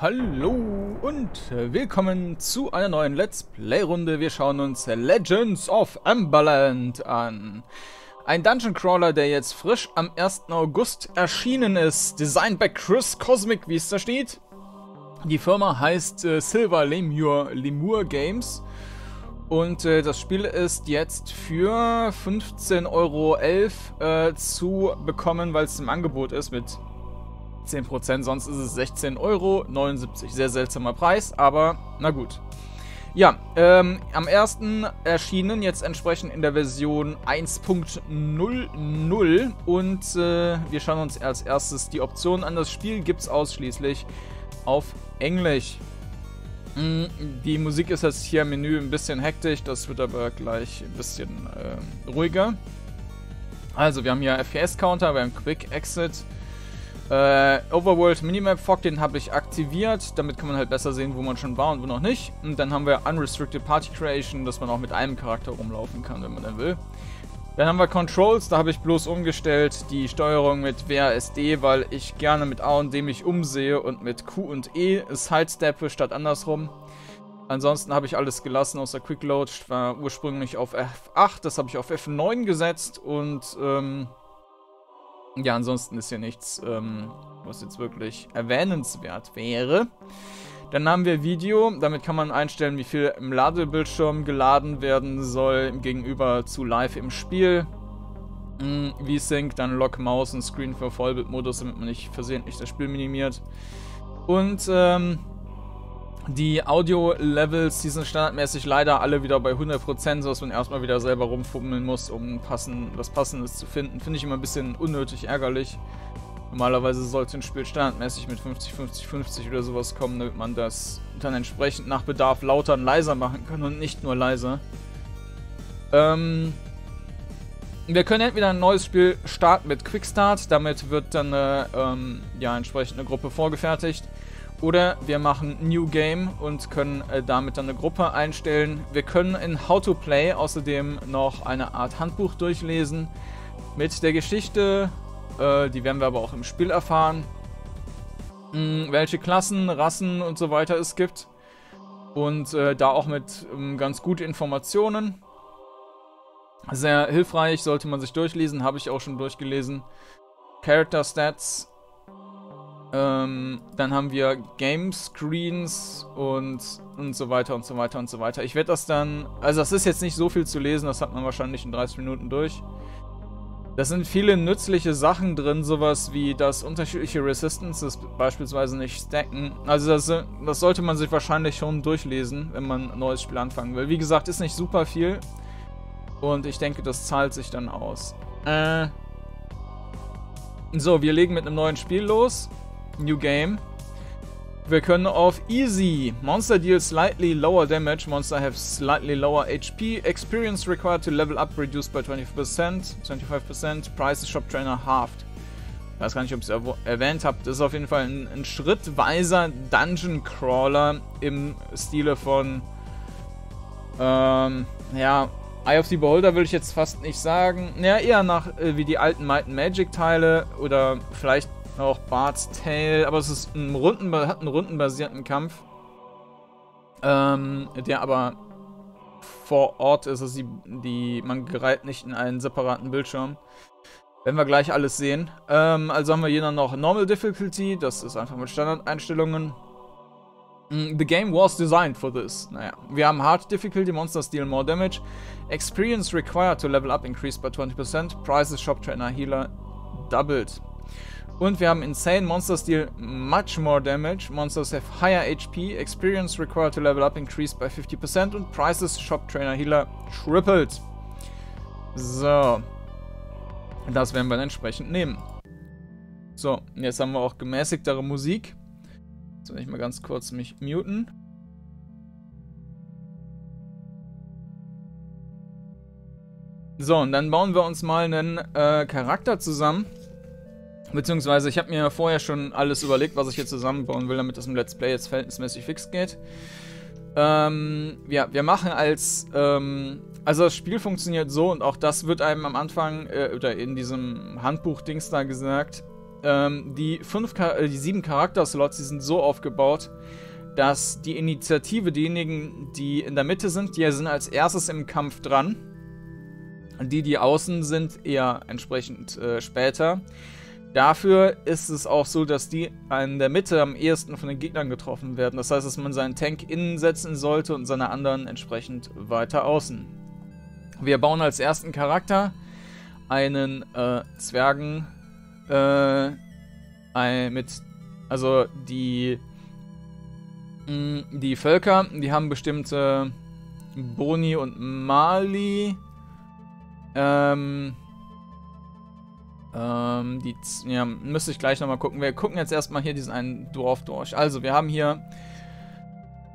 Hallo und willkommen zu einer neuen Let's Play-Runde. Wir schauen uns Legends of Amberland an. Ein Dungeon Crawler, der jetzt frisch am 1. August erschienen ist. Designed by Chris Cosmic, wie es da steht. Die Firma heißt äh, Silver Lemur, Lemur Games. Und äh, das Spiel ist jetzt für 15,11 Euro äh, zu bekommen, weil es im Angebot ist mit 10%, sonst ist es 16,79 Euro. Sehr seltsamer Preis, aber na gut. Ja, ähm, am 1. erschienen, jetzt entsprechend in der Version 1.00 und äh, wir schauen uns als erstes die Optionen an. Das Spiel gibt es ausschließlich auf Englisch. Mm, die Musik ist jetzt hier im Menü ein bisschen hektisch, das wird aber gleich ein bisschen äh, ruhiger. Also, wir haben hier FPS-Counter, wir haben Quick Exit, äh, Overworld Minimap Fog, den habe ich aktiviert. Damit kann man halt besser sehen, wo man schon war und wo noch nicht. Und dann haben wir Unrestricted Party Creation, dass man auch mit einem Charakter rumlaufen kann, wenn man dann will. Dann haben wir Controls, da habe ich bloß umgestellt die Steuerung mit WASD, weil ich gerne mit A und D mich umsehe und mit Q und E sidesteppe statt andersrum. Ansonsten habe ich alles gelassen außer Quick Load. War ursprünglich auf F8, das habe ich auf F9 gesetzt und ähm, ja, ansonsten ist hier nichts, ähm, was jetzt wirklich erwähnenswert wäre. Dann haben wir Video, damit kann man einstellen, wie viel im Ladebildschirm geladen werden soll, gegenüber zu live im Spiel. Mhm, V-Sync, dann Lock Maus und Screen für Vollbildmodus, damit man nicht versehentlich das Spiel minimiert. Und ähm, die Audio-Levels, die sind standardmäßig leider alle wieder bei 100%, sodass man erstmal wieder selber rumfummeln muss, um passen, was Passendes zu finden. Finde ich immer ein bisschen unnötig ärgerlich. Normalerweise sollte ein Spiel standardmäßig mit 50, 50, 50 oder sowas kommen, damit man das dann entsprechend nach Bedarf lauter und leiser machen kann und nicht nur leiser. Ähm, wir können entweder ein neues Spiel starten mit Quickstart, damit wird dann eine, ähm, ja, entsprechend Gruppe vorgefertigt. Oder wir machen New Game und können äh, damit dann eine Gruppe einstellen. Wir können in How to Play außerdem noch eine Art Handbuch durchlesen mit der Geschichte. Äh, die werden wir aber auch im Spiel erfahren. Mh, hm, welche Klassen, Rassen und so weiter es gibt. Und äh, da auch mit ähm, ganz guten Informationen. Sehr hilfreich, sollte man sich durchlesen, habe ich auch schon durchgelesen. Character Stats ähm, dann haben wir Game Screens und, und so weiter und so weiter und so weiter. Ich werde das dann, also das ist jetzt nicht so viel zu lesen, das hat man wahrscheinlich in 30 Minuten durch. Da sind viele nützliche Sachen drin, sowas wie, dass unterschiedliche Resistances beispielsweise nicht stacken. Also das, das sollte man sich wahrscheinlich schon durchlesen, wenn man ein neues Spiel anfangen will. Wie gesagt, ist nicht super viel. Und ich denke, das zahlt sich dann aus. Äh. So, wir legen mit einem neuen Spiel los. New Game. Wir können auf Easy. Monster deal slightly lower damage. Monster have slightly lower HP. Experience required to level up reduced by 20%. 25%. Price Shop Trainer halved. Ich weiß gar nicht, ob ich es erwähnt habe. Das ist auf jeden Fall ein, ein schrittweiser Dungeon Crawler im Stile von. Ähm, ja, Eye of the Beholder will ich jetzt fast nicht sagen. Ja, eher nach äh, wie die alten Might Magic Teile oder vielleicht auch Bart's Tale, aber es ist ein Runden, hat einen rundenbasierten Kampf. Ähm, der aber vor Ort ist, also die, die, man gereiht nicht in einen separaten Bildschirm. Werden wir gleich alles sehen. Ähm, also haben wir hier dann noch Normal Difficulty, das ist einfach mit Standardeinstellungen. Mm, the game was designed for this. Naja, wir haben Hard Difficulty, Monsters deal more damage. Experience required to level up increased by 20%. Prices, Shop Trainer, Healer doubled. Und wir haben Insane Monsters deal much more damage. Monsters have higher HP. Experience required to level up increased by 50%. Und Prices Shop Trainer Healer tripled. So. Das werden wir dann entsprechend nehmen. So, jetzt haben wir auch gemäßigtere Musik. Jetzt will ich mal ganz kurz mich muten. So, und dann bauen wir uns mal einen äh, Charakter zusammen. Beziehungsweise ich habe mir vorher schon alles überlegt, was ich hier zusammenbauen will, damit das im Let's Play jetzt verhältnismäßig fix geht. Ähm, ja, wir machen als, ähm, also das Spiel funktioniert so und auch das wird einem am Anfang, äh, oder in diesem Handbuch-Dings da gesagt, Ähm, die, fünf, äh, die sieben Charakterslots, die sind so aufgebaut, dass die Initiative, diejenigen, die in der Mitte sind, die sind als erstes im Kampf dran. Die, die außen sind, eher entsprechend äh, später. Dafür ist es auch so, dass die in der Mitte am ehesten von den Gegnern getroffen werden. Das heißt, dass man seinen Tank innen setzen sollte und seine anderen entsprechend weiter außen. Wir bauen als ersten Charakter einen äh, Zwergen äh, mit, also die mh, die Völker, die haben bestimmte Boni und Mali. Ähm, ähm, die, ja, müsste ich gleich nochmal gucken. Wir gucken jetzt erstmal hier diesen einen Dwarf durch. Also, wir haben hier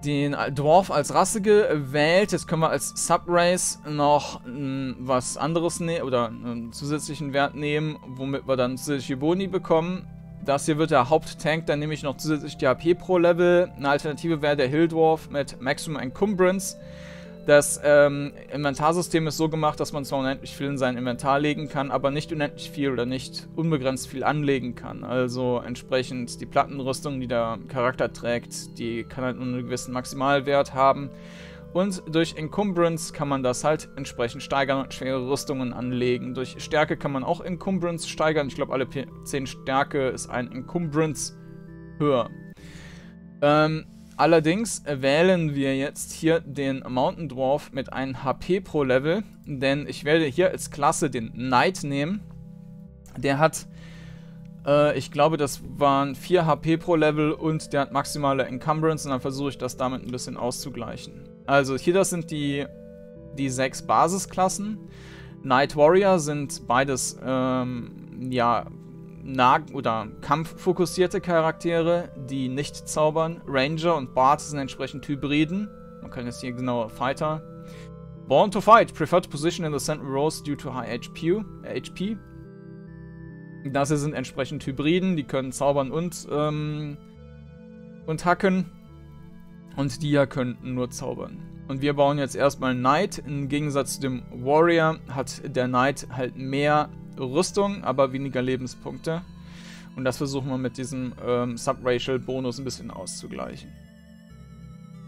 den Dwarf als Rasse gewählt. Jetzt können wir als Subrace noch mh, was anderes nehmen oder einen zusätzlichen Wert nehmen, womit wir dann zusätzliche Boni bekommen. Das hier wird der Haupttank, dann nehme ich noch zusätzlich die HP pro Level. Eine Alternative wäre der Hill Dwarf mit Maximum Encumbrance. Das ähm, Inventarsystem ist so gemacht, dass man zwar unendlich viel in sein Inventar legen kann, aber nicht unendlich viel oder nicht unbegrenzt viel anlegen kann. Also entsprechend die Plattenrüstung, die der Charakter trägt, die kann halt nur einen gewissen Maximalwert haben. Und durch Encumbrance kann man das halt entsprechend steigern und schwere Rüstungen anlegen. Durch Stärke kann man auch Encumbrance steigern. Ich glaube, alle 10 Stärke ist ein Encumbrance höher. Ähm, Allerdings wählen wir jetzt hier den Mountain Dwarf mit einem HP pro Level, denn ich werde hier als Klasse den Knight nehmen. Der hat, äh, ich glaube, das waren 4 HP pro Level und der hat maximale Encumbrance und dann versuche ich das damit ein bisschen auszugleichen. Also hier, das sind die, die sechs Basisklassen. Knight Warrior sind beides, ähm, ja, nah- oder kampffokussierte Charaktere, die nicht zaubern. Ranger und Bard sind entsprechend Hybriden. Man kann jetzt hier genauer Fighter. Born to Fight, preferred position in the central rows due to high HP. HP. Das hier sind entsprechend Hybriden, die können zaubern und, ähm, und hacken. Und die hier können nur zaubern. Und wir bauen jetzt erstmal Knight. Im Gegensatz zu dem Warrior hat der Knight halt mehr Rüstung, aber weniger Lebenspunkte. Und das versuchen wir mit diesem ähm, Subracial-Bonus ein bisschen auszugleichen.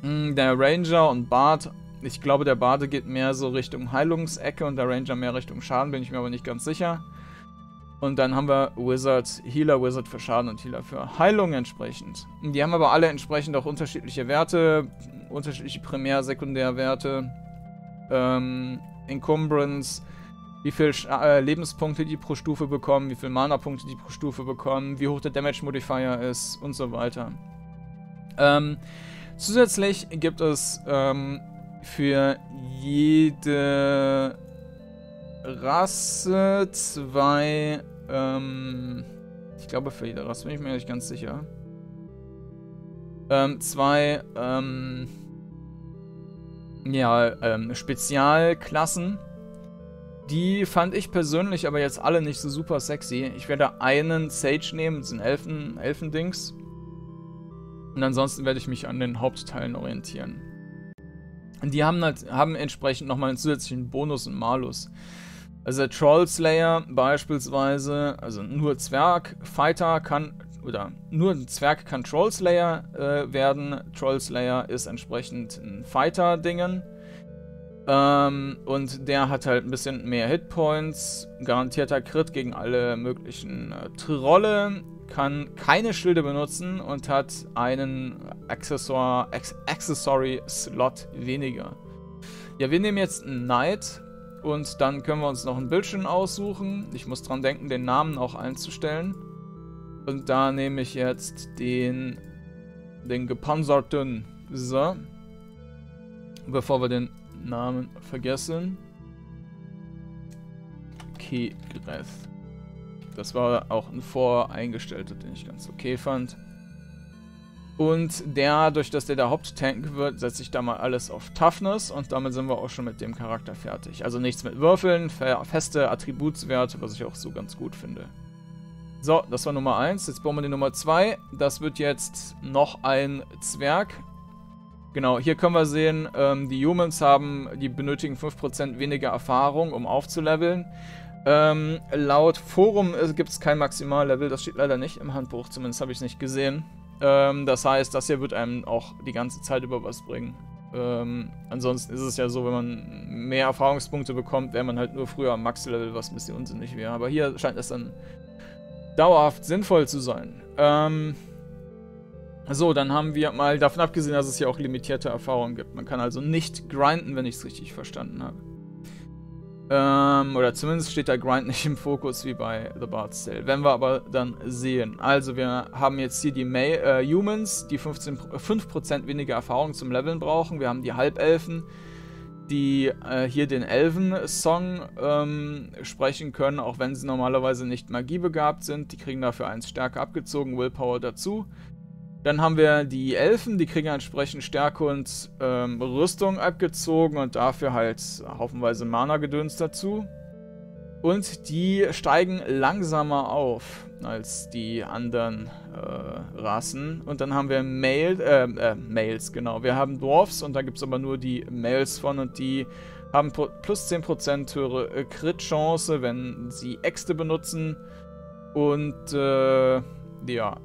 Hm, der Ranger und Bard, ich glaube, der Bade geht mehr so Richtung Heilungsecke und der Ranger mehr Richtung Schaden, bin ich mir aber nicht ganz sicher. Und dann haben wir Wizard, Healer, Wizard für Schaden und Healer für Heilung entsprechend. Die haben aber alle entsprechend auch unterschiedliche Werte, unterschiedliche Primär-, Sekundärwerte, ähm, Encumbrance, wie viel äh, Lebenspunkte die pro Stufe bekommen, wie viel Mana-Punkte die pro Stufe bekommen, wie hoch der Damage-Modifier ist und so weiter. Ähm, zusätzlich gibt es ähm, für jede Rasse zwei, ähm, ich glaube für jede Rasse, bin ich mir nicht ganz sicher, ähm, zwei, ähm, ja, ähm, Spezialklassen, die fand ich persönlich aber jetzt alle nicht so super sexy. Ich werde einen Sage nehmen, das sind Elfen, Elfendings. Und ansonsten werde ich mich an den Hauptteilen orientieren. Die haben, halt, haben entsprechend nochmal einen zusätzlichen Bonus und Malus. Also der Trollslayer beispielsweise, also nur Zwergfighter kann, oder nur ein Zwerg kann Trollslayer äh, werden. Trollslayer ist entsprechend ein Fighter-Dingen. Ähm, und der hat halt ein bisschen mehr Hitpoints, garantierter Crit gegen alle möglichen äh, Trolle, kann keine Schilde benutzen und hat einen Accessor Accessory-Slot weniger. Ja, wir nehmen jetzt einen Knight und dann können wir uns noch einen Bildschirm aussuchen. Ich muss dran denken, den Namen auch einzustellen. Und da nehme ich jetzt den, den gepanzerten. So. Bevor wir den Namen vergessen. Kegreth. Das war auch ein voreingestellter, den ich ganz okay fand. Und der, durch dass der der Haupttank wird, setze ich da mal alles auf Toughness und damit sind wir auch schon mit dem Charakter fertig. Also nichts mit Würfeln, feste Attributswerte, was ich auch so ganz gut finde. So, das war Nummer 1. Jetzt bauen wir die Nummer 2. Das wird jetzt noch ein Zwerg. Genau, hier können wir sehen, ähm, die Humans haben, die benötigen 5% weniger Erfahrung, um aufzuleveln. Ähm, laut Forum äh, gibt es kein Maximallevel, das steht leider nicht im Handbuch, zumindest habe ich es nicht gesehen. Ähm, das heißt, das hier wird einem auch die ganze Zeit über was bringen. Ähm, ansonsten ist es ja so, wenn man mehr Erfahrungspunkte bekommt, wäre man halt nur früher am Max-Level, was ein bisschen unsinnig wäre. Aber hier scheint es dann dauerhaft sinnvoll zu sein. Ähm, so, dann haben wir mal davon abgesehen, dass es hier auch limitierte Erfahrungen gibt. Man kann also nicht grinden, wenn ich es richtig verstanden habe. Ähm, oder zumindest steht der Grind nicht im Fokus wie bei The Bard's Tale. Werden wir aber dann sehen. Also wir haben jetzt hier die May äh, Humans, die 15, 5% weniger Erfahrung zum Leveln brauchen. Wir haben die Halbelfen, die äh, hier den Elfen-Song ähm, sprechen können, auch wenn sie normalerweise nicht magiebegabt sind. Die kriegen dafür eins stärker abgezogen, Willpower dazu. Dann haben wir die Elfen, die kriegen entsprechend Stärke und ähm, Rüstung abgezogen und dafür halt haufenweise Mana-Gedöns dazu. Und die steigen langsamer auf als die anderen äh, Rassen. Und dann haben wir Male, äh, äh, Males, genau. Wir haben Dwarfs und da gibt es aber nur die Males von und die haben plus 10% höhere äh, Crit-Chance, wenn sie Äxte benutzen. Und äh, ja,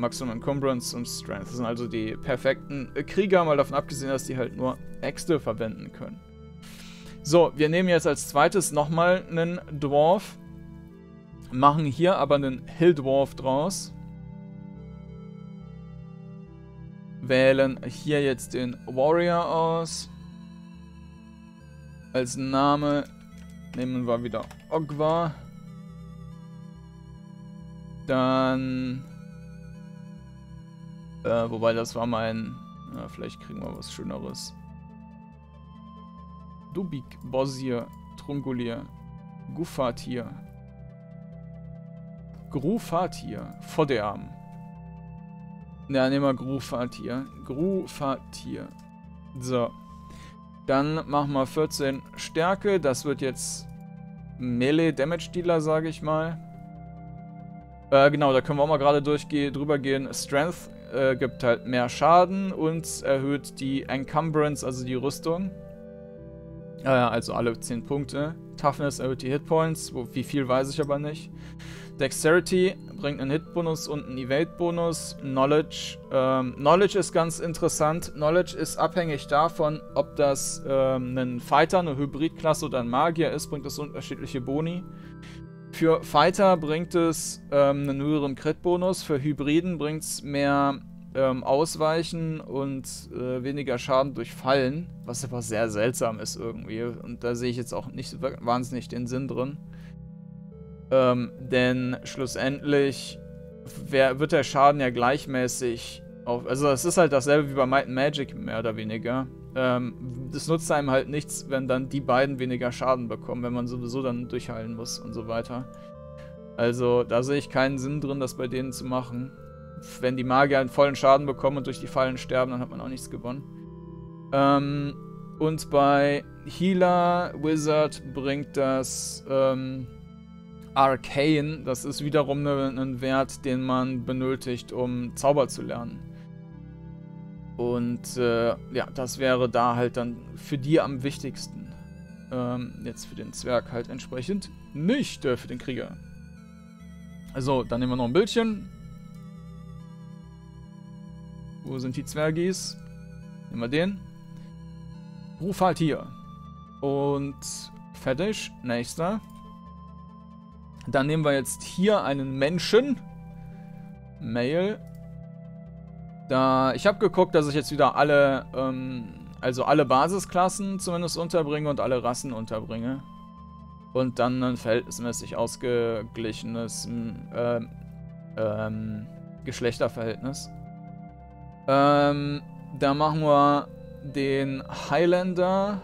Maximum Encumbrance und Strength. Das sind also die perfekten Krieger, mal davon abgesehen, dass die halt nur Äxte verwenden können. So, wir nehmen jetzt als zweites nochmal einen Dwarf, machen hier aber einen Hill Dwarf draus. Wählen hier jetzt den Warrior aus. Als Name nehmen wir wieder Ogwa. Dann äh, wobei das war mein... Na, vielleicht kriegen wir was Schöneres. Dubik, Bosir, Trungulir, Gufatir. Grufatir, Vorderarm. Ja, nehmen wir Grufatir. Grufatir. So. Dann machen wir 14 Stärke. Das wird jetzt Melee Damage Dealer, sage ich mal. Äh, genau, da können wir auch mal gerade drüber gehen. Strength äh, gibt halt mehr Schaden und erhöht die Encumbrance, also die Rüstung. Äh, also alle 10 Punkte. Toughness erhöht die Hitpoints, wo, wie viel weiß ich aber nicht. Dexterity bringt einen Hit-Bonus und einen Evade-Bonus. Knowledge. Ähm, Knowledge ist ganz interessant. Knowledge ist abhängig davon, ob das ähm, ein Fighter, eine Hybrid-Klasse oder ein Magier ist, bringt das unterschiedliche Boni. Für Fighter bringt es ähm, einen höheren Crit-Bonus, für Hybriden bringt es mehr ähm, Ausweichen und äh, weniger Schaden durch Fallen, was aber sehr seltsam ist irgendwie. Und da sehe ich jetzt auch nicht wahnsinnig den Sinn drin. Ähm, denn schlussendlich wär, wird der Schaden ja gleichmäßig auf. Also, es ist halt dasselbe wie bei Might Magic, mehr oder weniger. Ähm, das nutzt einem halt nichts, wenn dann die beiden weniger Schaden bekommen, wenn man sowieso dann durchheilen muss und so weiter. Also da sehe ich keinen Sinn drin, das bei denen zu machen. Wenn die Magier einen vollen Schaden bekommen und durch die Fallen sterben, dann hat man auch nichts gewonnen. Ähm, und bei Healer Wizard bringt das ähm, Arcane. Das ist wiederum ne, ein Wert, den man benötigt, um Zauber zu lernen. Und äh, ja, das wäre da halt dann für die am wichtigsten. Ähm, jetzt für den Zwerg halt entsprechend nicht äh, für den Krieger. Also, dann nehmen wir noch ein Bildchen. Wo sind die Zwergis? Nehmen wir den. Ruf halt hier. Und fertig. Nächster. Dann nehmen wir jetzt hier einen Menschen. Mail. Da, ich habe geguckt, dass ich jetzt wieder alle, ähm, also alle Basisklassen zumindest unterbringe und alle Rassen unterbringe. Und dann ein verhältnismäßig ausgeglichenes äh, ähm, Geschlechterverhältnis. Ähm, da machen wir den Highlander.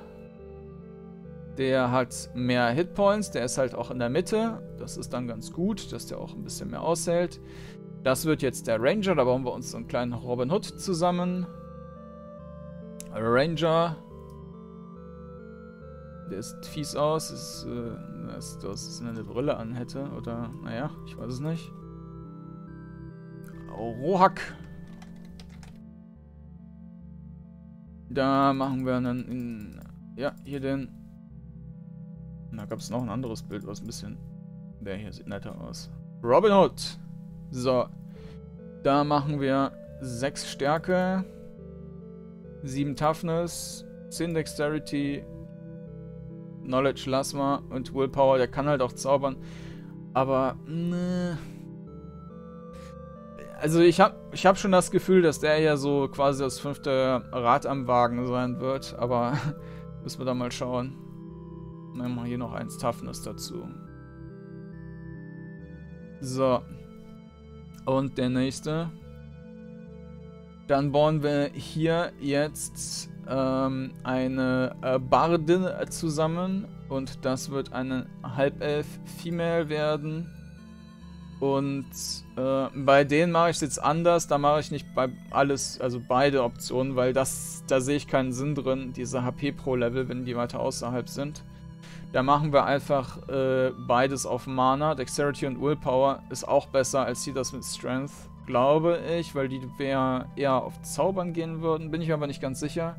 Der hat mehr Hitpoints, der ist halt auch in der Mitte. Das ist dann ganz gut, dass der auch ein bisschen mehr aushält. Das wird jetzt der Ranger. Da bauen wir uns so einen kleinen Robin Hood zusammen. Ranger. Der sieht fies aus. Ist, äh, dass das eine Brille an hätte. Oder, naja, ich weiß es nicht. Rohak. Da machen wir einen. In, ja, hier den. Da gab es noch ein anderes Bild, was ein bisschen... Der hier sieht netter aus. Robin Hood. So. Da machen wir 6 Stärke, 7 Toughness, 10 Dexterity, Knowledge wir und Willpower. Der kann halt auch zaubern. Aber, ne. Also ich habe ich hab schon das Gefühl, dass der ja so quasi das fünfte Rad am Wagen sein wird. Aber müssen wir da mal schauen. Dann machen wir hier noch eins Toughness dazu. So. Und der nächste. Dann bauen wir hier jetzt ähm, eine äh, Bardin zusammen. Und das wird eine Halbelf-Female werden. Und äh, bei denen mache ich es jetzt anders. Da mache ich nicht bei alles, also beide Optionen, weil das, da sehe ich keinen Sinn drin, diese HP pro Level, wenn die weiter außerhalb sind. Da machen wir einfach äh, beides auf Mana. Dexterity und Willpower ist auch besser als sie das mit Strength, glaube ich, weil die eher auf Zaubern gehen würden. Bin ich aber nicht ganz sicher.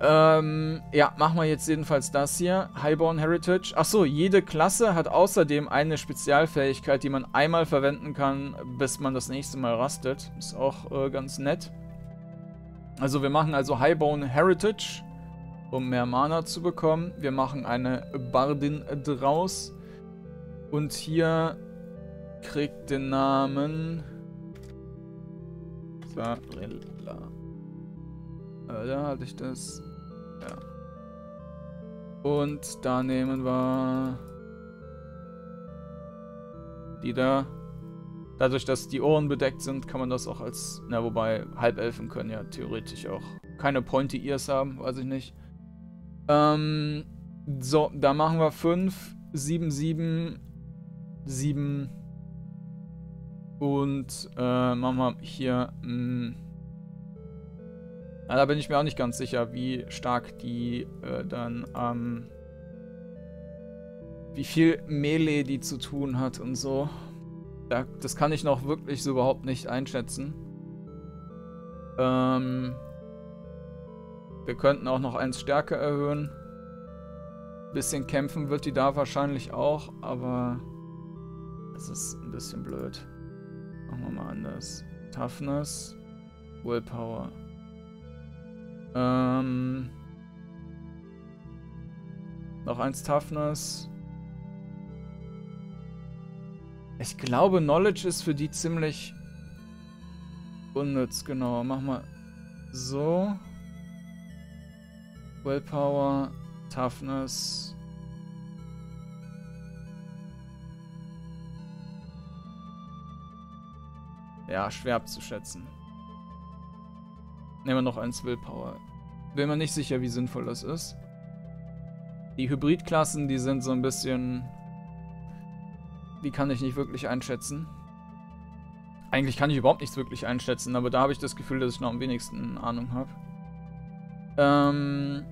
Ähm, ja, machen wir jetzt jedenfalls das hier. Highborn Heritage. Achso, jede Klasse hat außerdem eine Spezialfähigkeit, die man einmal verwenden kann, bis man das nächste Mal rastet. Ist auch äh, ganz nett. Also wir machen also Highborn Heritage um mehr Mana zu bekommen. Wir machen eine Bardin draus. Und hier kriegt den Namen Sarilla. Äh, da hatte ich das. Ja. Und da nehmen wir die da. Dadurch, dass die Ohren bedeckt sind, kann man das auch als... Na, wobei Halbelfen können ja theoretisch auch keine Pointy Ears haben, weiß ich nicht. Ähm, so, da machen wir 5, 7, 7, 7 und äh, machen wir hier. Mh, hm, na, da bin ich mir auch nicht ganz sicher, wie stark die äh, dann ähm, wie viel Melee die zu tun hat und so. Da, das kann ich noch wirklich so überhaupt nicht einschätzen. Ähm, wir könnten auch noch eins Stärke erhöhen. Bisschen kämpfen wird die da wahrscheinlich auch, aber es ist ein bisschen blöd. Machen wir mal anders. Toughness, Willpower. Ähm, noch eins Toughness. Ich glaube, Knowledge ist für die ziemlich unnütz. Genau, mach mal so. Willpower, Toughness. Ja, schwer abzuschätzen. Nehmen wir noch eins Willpower. Bin mir nicht sicher, wie sinnvoll das ist. Die Hybridklassen, die sind so ein bisschen... Die kann ich nicht wirklich einschätzen. Eigentlich kann ich überhaupt nichts wirklich einschätzen, aber da habe ich das Gefühl, dass ich noch am wenigsten Ahnung habe. Ähm,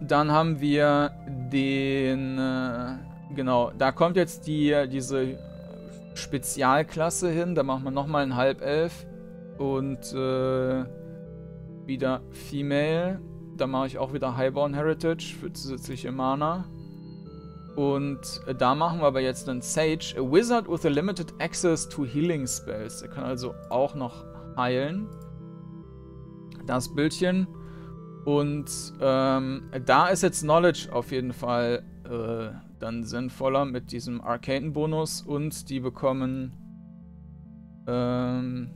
dann haben wir den, äh, genau, da kommt jetzt die, diese Spezialklasse hin. Da machen wir nochmal ein Halbelf und äh, wieder Female. Da mache ich auch wieder Highborn Heritage für zusätzliche Mana. Und äh, da machen wir aber jetzt einen Sage, a Wizard with a limited access to healing spells. Er kann also auch noch heilen. Das Bildchen und ähm, da ist jetzt Knowledge auf jeden Fall äh, dann sinnvoller mit diesem Arcane-Bonus und die bekommen ähm,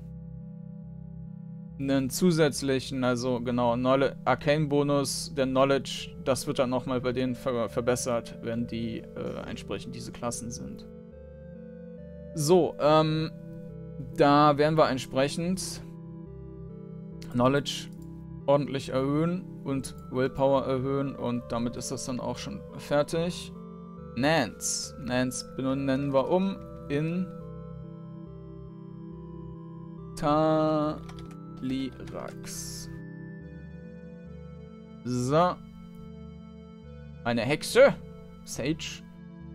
einen zusätzlichen, also genau, Arcane-Bonus, der Knowledge, das wird dann nochmal bei denen ver verbessert, wenn die äh, entsprechend diese Klassen sind. So, ähm, da werden wir entsprechend Knowledge ordentlich erhöhen und Willpower erhöhen und damit ist das dann auch schon fertig. Nance. Nance benennen wir um in Talirax. So. Eine Hexe. Sage.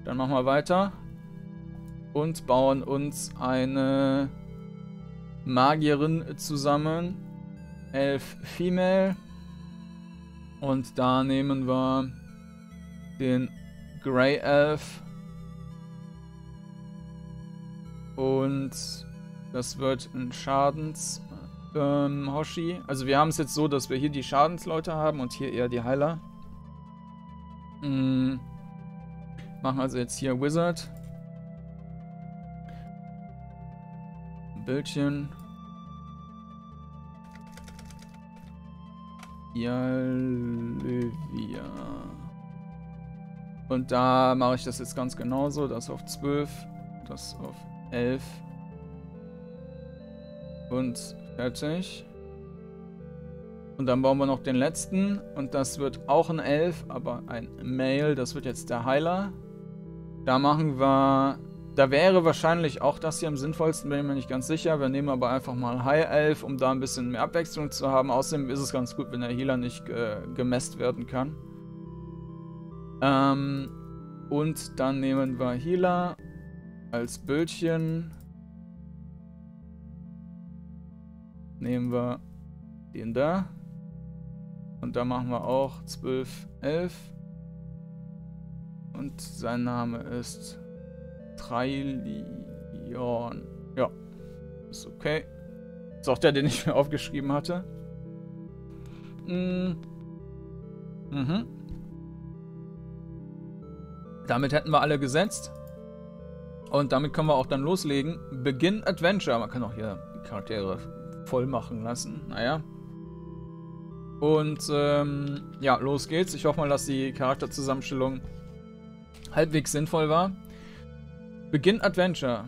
Dann machen wir weiter. Und bauen uns eine Magierin zusammen. Elf Female. Und da nehmen wir den Grey Elf. Und das wird ein Schadens ähm, Hoshi. Also wir haben es jetzt so, dass wir hier die Schadensleute haben und hier eher die Heiler. Mhm. Machen also jetzt hier Wizard. Bildchen. Jalivia. Und da mache ich das jetzt ganz genauso. Das auf 12, das auf 11. Und fertig. Und dann bauen wir noch den letzten. Und das wird auch ein Elf, aber ein Male. Das wird jetzt der Heiler. Da machen wir... Da wäre wahrscheinlich auch das hier am sinnvollsten, bin ich mir nicht ganz sicher. Wir nehmen aber einfach mal High Elf, um da ein bisschen mehr Abwechslung zu haben. Außerdem ist es ganz gut, wenn der Healer nicht äh, gemäst werden kann. Ähm, und dann nehmen wir Healer als Bildchen. Nehmen wir den da. Und da machen wir auch 12, 11. Und sein Name ist Trillion. Ja, ist okay. Ist auch der, den ich mir aufgeschrieben hatte. Mhm. Mhm. Damit hätten wir alle gesetzt. Und damit können wir auch dann loslegen. Begin Adventure. Man kann auch hier die Charaktere voll machen lassen. Naja. Und ähm, ja, los geht's. Ich hoffe mal, dass die Charakterzusammenstellung halbwegs sinnvoll war. Begin Adventure.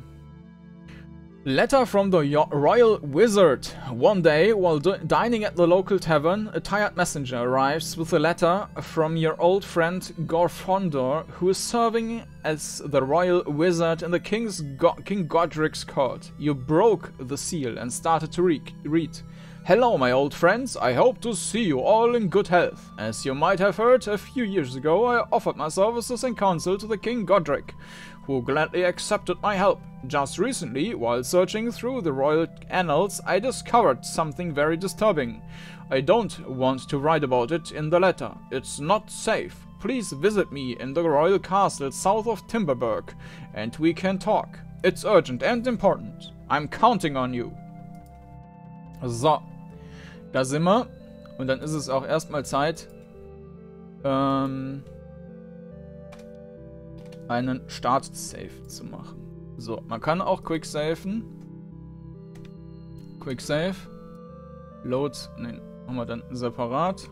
Letter from the Royal Wizard. One day, while dining at the local tavern, a tired messenger arrives with a letter from your old friend Gorfondor, who is serving as the Royal Wizard in the King's Go King Godric's court. You broke the seal and started to re read. Hello, my old friends. I hope to see you all in good health. As you might have heard, a few years ago I offered my services and counsel to the King Godric, who gladly accepted my help. Just recently, while searching through the royal annals, I discovered something very disturbing. I don't want to write about it in the letter. It's not safe. Please visit me in the royal castle south of Timberberg, and we can talk. It's urgent and important. I'm counting on you. So, Da sind wir. Und dann ist es auch erstmal Zeit, ähm, einen Start-Save zu machen. So, man kann auch Quick-Safen. Quick-Save. Load, nein, machen wir dann separat.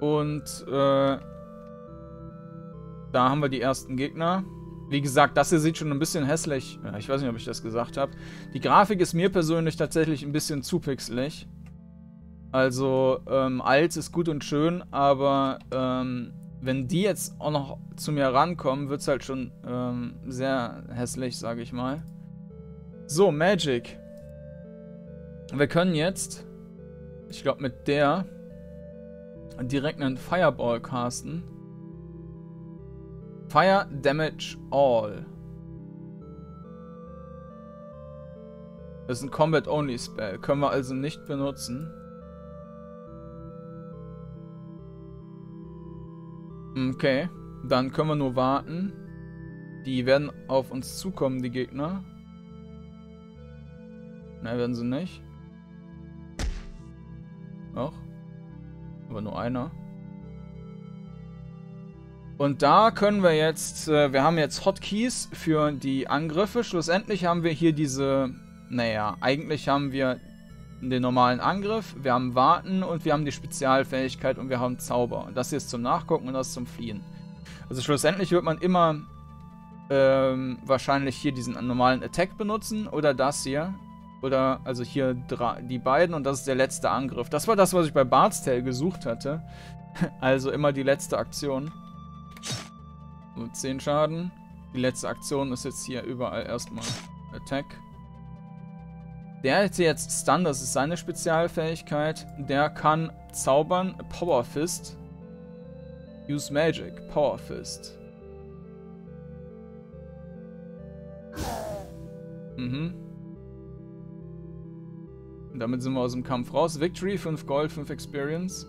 Und, äh, da haben wir die ersten Gegner. Wie gesagt, das hier sieht schon ein bisschen hässlich. Ich weiß nicht, ob ich das gesagt habe. Die Grafik ist mir persönlich tatsächlich ein bisschen zu pixelig. Also, ähm, alt ist gut und schön, aber ähm, wenn die jetzt auch noch zu mir rankommen, wird es halt schon ähm, sehr hässlich, sage ich mal. So, Magic. Wir können jetzt, ich glaube mit der, direkt einen Fireball casten. Fire Damage All. Das ist ein Combat-Only-Spell. Können wir also nicht benutzen. Okay, dann können wir nur warten. Die werden auf uns zukommen, die Gegner. Nein, werden sie nicht. Doch. Aber nur einer. Und da können wir jetzt, äh, wir haben jetzt Hotkeys für die Angriffe. Schlussendlich haben wir hier diese, naja, eigentlich haben wir den normalen Angriff, wir haben Warten und wir haben die Spezialfähigkeit und wir haben Zauber. Das hier ist zum Nachgucken und das zum Fliehen. Also schlussendlich wird man immer ähm, wahrscheinlich hier diesen normalen Attack benutzen oder das hier. Oder also hier die beiden und das ist der letzte Angriff. Das war das, was ich bei Bart's Tale gesucht hatte. also immer die letzte Aktion. So, 10 Schaden. Die letzte Aktion ist jetzt hier überall erstmal Attack. Der hätte jetzt Stun, das ist seine Spezialfähigkeit. Der kann zaubern, Power Fist. Use Magic, Power Fist. Mhm. Damit sind wir aus dem Kampf raus. Victory, 5 Gold, 5 Experience.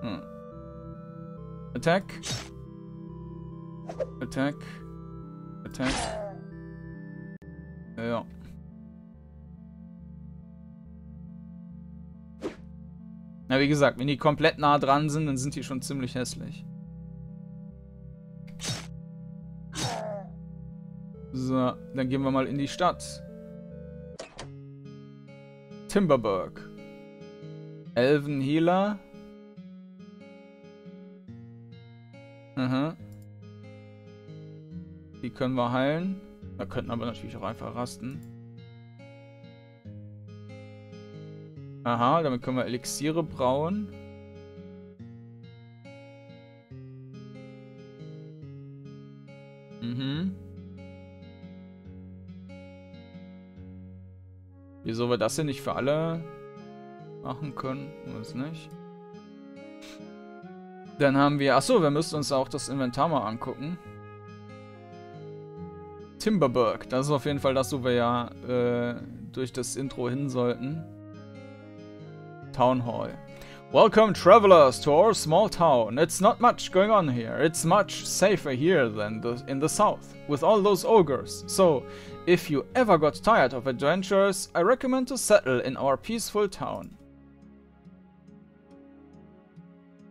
Hm. Attack. Attack. Attack. Ja. Na, wie gesagt, wenn die komplett nah dran sind, dann sind die schon ziemlich hässlich. So, dann gehen wir mal in die Stadt. Timberburg. Elven Healer. Aha. Können wir heilen. Wir könnten aber natürlich auch einfach rasten. Aha, damit können wir Elixiere brauen. Mhm. Wieso wir das hier nicht für alle machen können? Weiß nicht. Dann haben wir... Achso, wir müssen uns auch das Inventar mal angucken. Timberburg. Das ist auf jeden Fall das, wo wir ja äh, durch das Intro hin sollten. Town Hall. Welcome travelers to our small town. It's not much going on here. It's much safer here than the, in the south, with all those ogres. So, if you ever got tired of adventures, I recommend to settle in our peaceful town.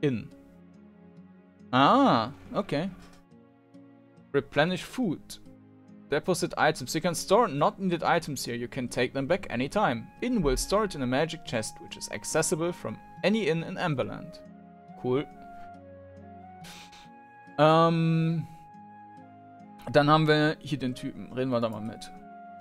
In. Ah, okay. Replenish food. Deposit items. You can store not needed items here. You can take them back anytime. Inn will store it in a magic chest, which is accessible from any inn in Amberland. Cool. Ähm, dann haben wir hier den Typen. Reden wir da mal mit.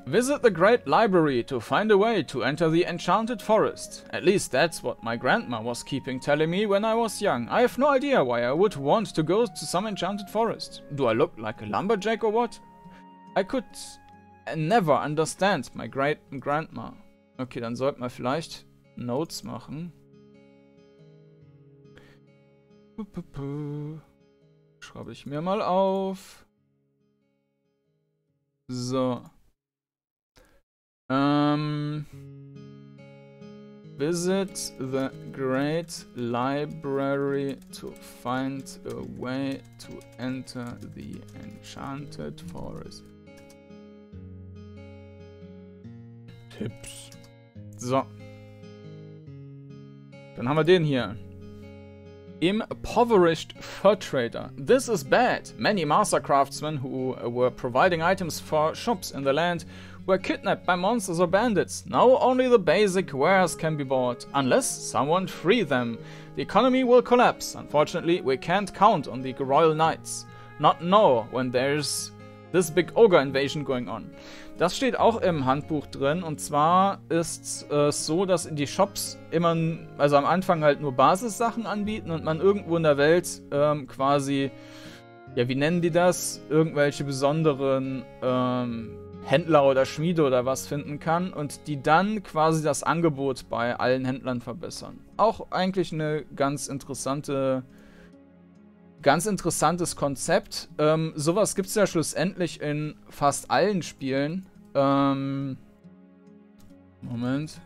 Visit the Great Library to find a way to enter the Enchanted Forest. At least that's what my grandma was keeping telling me when I was young. I have no idea why I would want to go to some enchanted forest. Do I look like a lumberjack or what? I could never understand my great grandma. Okay, dann sollten wir vielleicht Notes machen. Schreibe ich mir mal auf. So. Ähm. Visit the Great Library to find a way to enter the Enchanted Forest. Tipps. So. Dann haben wir den hier. Impoverished Fur Trader. This is bad. Many master craftsmen who uh, were providing items for shops in the land were kidnapped by monsters or bandits. Now only the basic wares can be bought, unless someone free them. The economy will collapse. Unfortunately, we can't count on the Royal Knights. Not know when there's this big ogre invasion going on. Das steht auch im Handbuch drin. Und zwar ist es äh, so, dass die Shops immer, also am Anfang halt nur Basissachen anbieten und man irgendwo in der Welt ähm, quasi, ja, wie nennen die das? Irgendwelche besonderen ähm, Händler oder Schmiede oder was finden kann und die dann quasi das Angebot bei allen Händlern verbessern. Auch eigentlich eine ganz interessante Ganz interessantes Konzept. Ähm, sowas gibt es ja schlussendlich in fast allen Spielen. Ähm, Moment.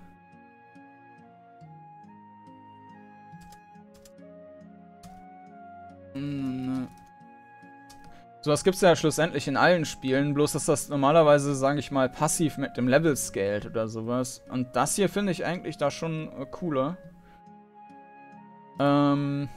So, das gibt es ja schlussendlich in allen Spielen, bloß dass das normalerweise, sage ich mal, passiv mit dem Level scaled oder sowas. Und das hier finde ich eigentlich da schon äh, cooler. Ähm,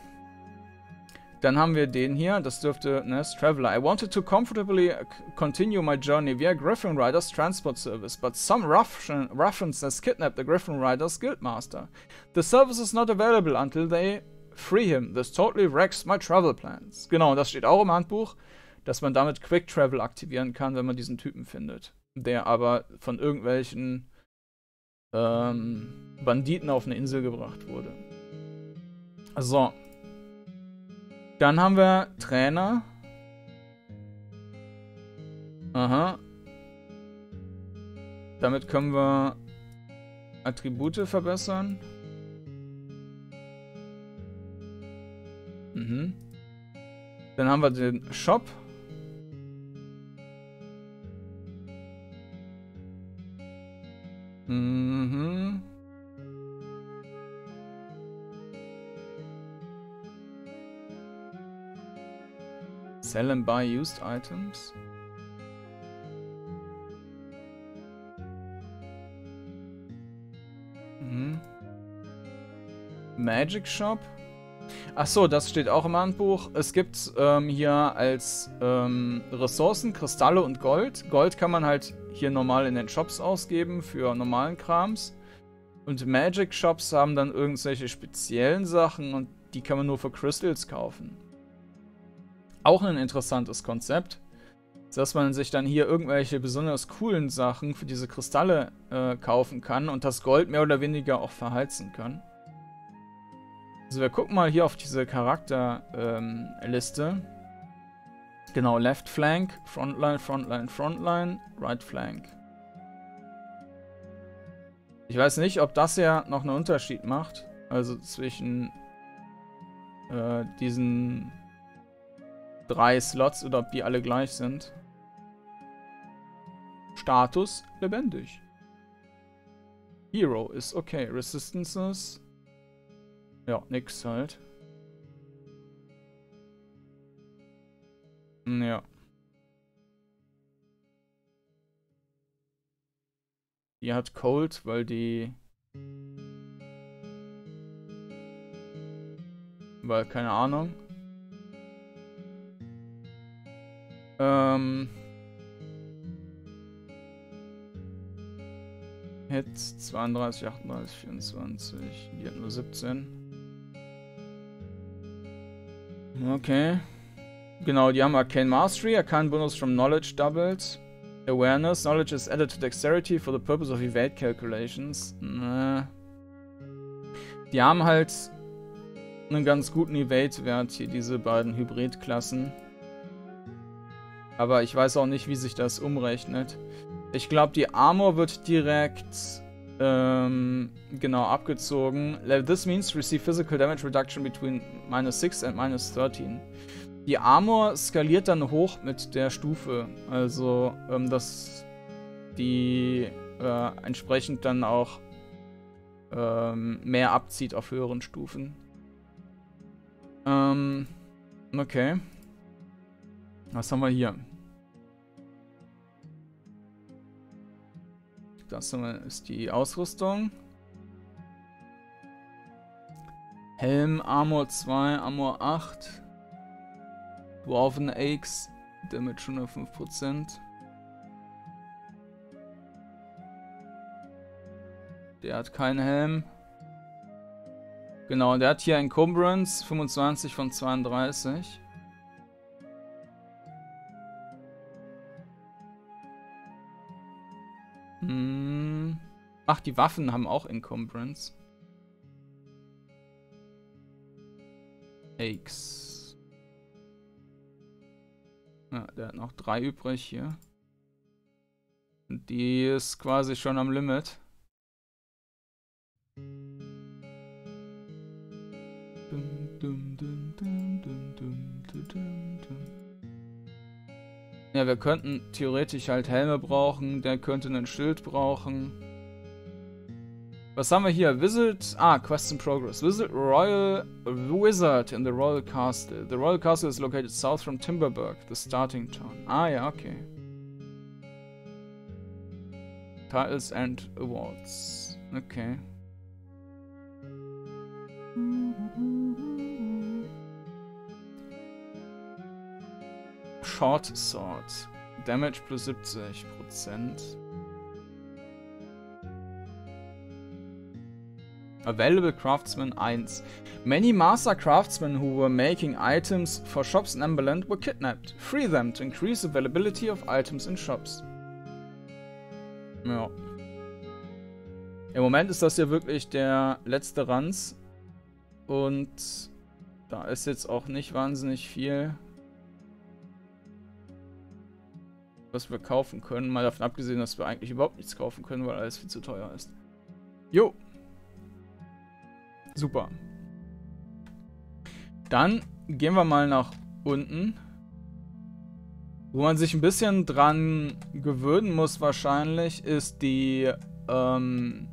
dann haben wir den hier, das dürfte, ne, Traveler. I wanted to comfortably continue my journey via Griffin Riders transport service, but some ruffian, ruffians has kidnapped the Griffin Riders guildmaster. The service is not available until they free him. This totally wrecks my travel plans. Genau, das steht auch im Handbuch, dass man damit Quick Travel aktivieren kann, wenn man diesen Typen findet. Der aber von irgendwelchen ähm, Banditen auf eine Insel gebracht wurde. So, dann haben wir Trainer. Aha. Damit können wir Attribute verbessern. Mhm. Dann haben wir den Shop. Mhm. Sell and buy used items. Mhm. Magic Shop. Achso, das steht auch im Handbuch. Es gibt ähm, hier als ähm, Ressourcen Kristalle und Gold. Gold kann man halt hier normal in den Shops ausgeben für normalen Krams. Und Magic Shops haben dann irgendwelche speziellen Sachen und die kann man nur für Crystals kaufen. Auch ein interessantes Konzept. Dass man sich dann hier irgendwelche besonders coolen Sachen für diese Kristalle äh, kaufen kann und das Gold mehr oder weniger auch verheizen kann. Also wir gucken mal hier auf diese Charakterliste. Ähm, genau, Left Flank, Frontline, Frontline, Frontline, Right Flank. Ich weiß nicht, ob das ja noch einen Unterschied macht. Also zwischen äh, diesen drei Slots oder ob die alle gleich sind. Status lebendig. Hero ist okay. Resistances ja, nix halt. Hm, ja. Die hat Cold, weil die... Weil, keine Ahnung. Ähm... Hits 32, 38, 24. Die hat nur 17. Okay. Genau, die haben Arcane Mastery, Arcane Bonus from Knowledge doubled. Awareness, Knowledge is added to Dexterity for the purpose of Evade Calculations. Nee. Die haben halt einen ganz guten Evade-Wert hier, diese beiden Hybrid-Klassen. Aber ich weiß auch nicht, wie sich das umrechnet. Ich glaube, die Armor wird direkt ähm, genau, abgezogen. This means receive physical damage reduction between minus 6 and minus 13. Die Armor skaliert dann hoch mit der Stufe. Also, ähm, dass die äh, entsprechend dann auch ähm, mehr abzieht auf höheren Stufen. Ähm, okay. Was haben wir hier? Das ist die Ausrüstung. Helm, Armor 2, Armor 8. Dwarven Axe, Damage 105%. Der hat keinen Helm. Genau, der hat hier Encumbrance, 25 von 32. Hm. Ach, die Waffen haben auch Encumbrance. X. Ja, der hat noch drei übrig hier. Und die ist quasi schon am Limit. Ja, wir könnten theoretisch halt Helme brauchen. Der könnte einen Schild brauchen. Was haben wir hier? Wizard. Ah, Quest in Progress. Wizard Royal Wizard in the Royal Castle. The Royal Castle is located south from Timberburg, the starting town. Ah ja, okay. Titles and Awards. Okay. Short Sword. Damage plus 70%. Available Craftsman 1. Many master craftsmen who were making items for shops in Amberland were kidnapped. Free them to increase availability of items in shops. Ja. Im Moment ist das ja wirklich der letzte Ranz. Und da ist jetzt auch nicht wahnsinnig viel was wir kaufen können. Mal davon abgesehen, dass wir eigentlich überhaupt nichts kaufen können, weil alles viel zu teuer ist. Jo. Super. Dann gehen wir mal nach unten. Wo man sich ein bisschen dran gewöhnen muss wahrscheinlich, ist die, ähm,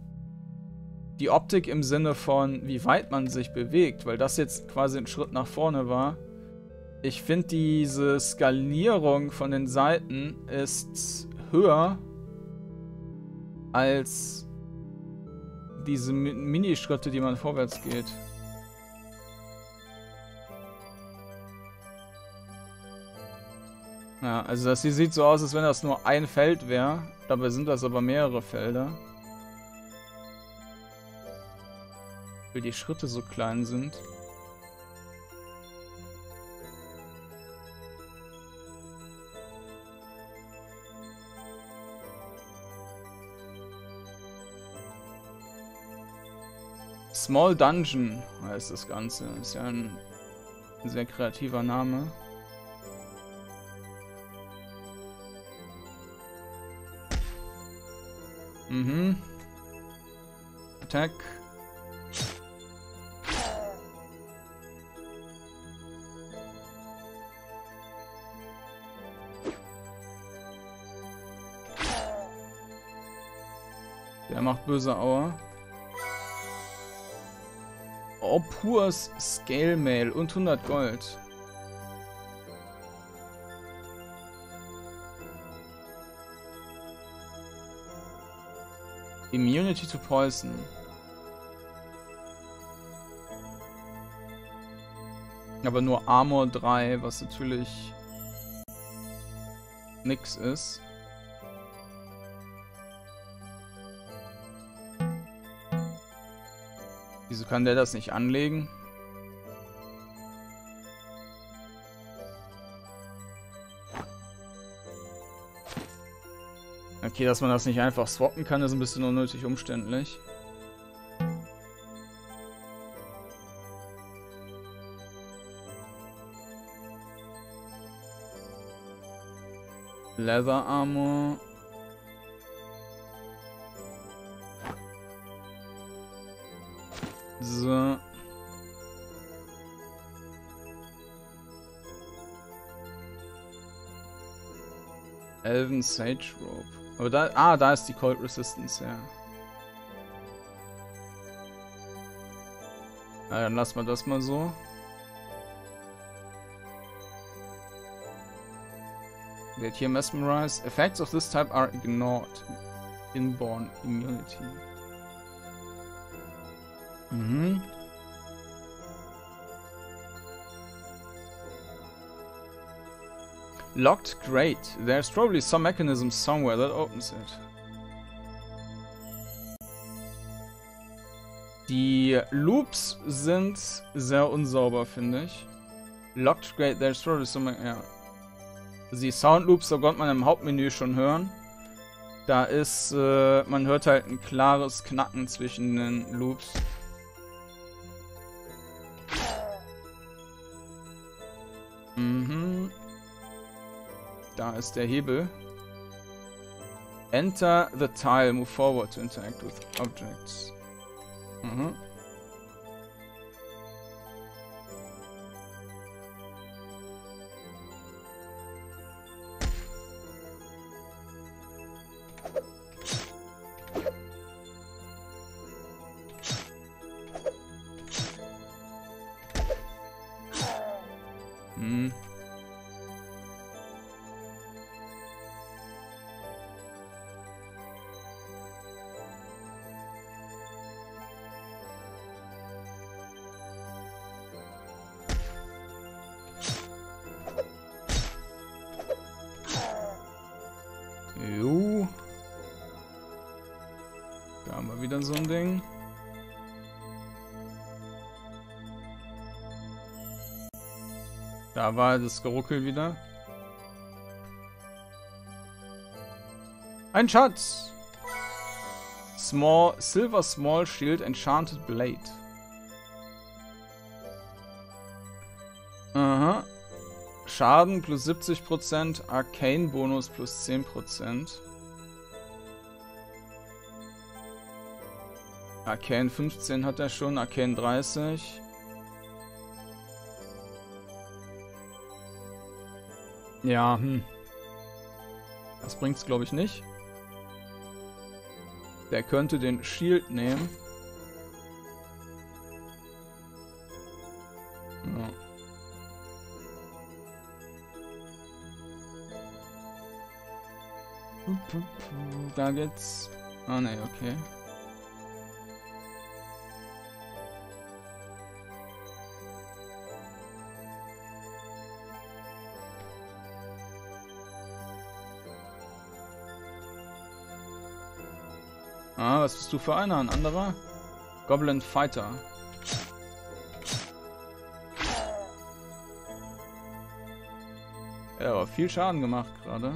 die Optik im Sinne von, wie weit man sich bewegt. Weil das jetzt quasi ein Schritt nach vorne war. Ich finde diese Skalierung von den Seiten ist höher als diese Minischritte, die man vorwärts geht. Ja, also das hier sieht so aus, als wenn das nur ein Feld wäre. Dabei sind das aber mehrere Felder. Weil die Schritte so klein sind. Small Dungeon heißt das Ganze. Ist ja ein sehr kreativer Name. Mhm. Attack. Der macht böse Aua. Oh, Scale Mail und 100 Gold. Immunity to Poison. Aber nur Armor 3, was natürlich nix ist. Wieso kann der das nicht anlegen? Okay, dass man das nicht einfach swappen kann, ist ein bisschen unnötig umständlich. Leather Armor. So. Elven Sage Rope. Aber da, ah, da ist die Cold Resistance, ja. Na, dann lassen wir das mal so. Wird hier Mesmerize. Effects of this type are ignored. Inborn Immunity. Mhm. Locked? Great. There's probably some mechanism somewhere that opens it. Die Loops sind sehr unsauber, finde ich. Locked? Great. There's probably some... Ja. Die Sound Loops, so konnte man im Hauptmenü schon hören. Da ist... Äh, man hört halt ein klares Knacken zwischen den Loops. Ist der Hebel. Enter the tile, move forward to interact with objects. Mhm. Da war das Geruckel wieder. Ein Schatz! Small, Silver Small Shield Enchanted Blade. Aha. Schaden plus 70%, Arcane Bonus plus 10%. Arcane 15 hat er schon, Arcane 30. Ja, hm. Das bringt's, glaube ich, nicht. Der könnte den Shield nehmen. Ja. Da geht's. Ah, ne, okay. Was bist du für einer? Ein anderer? Goblin Fighter. Ja, aber viel Schaden gemacht gerade.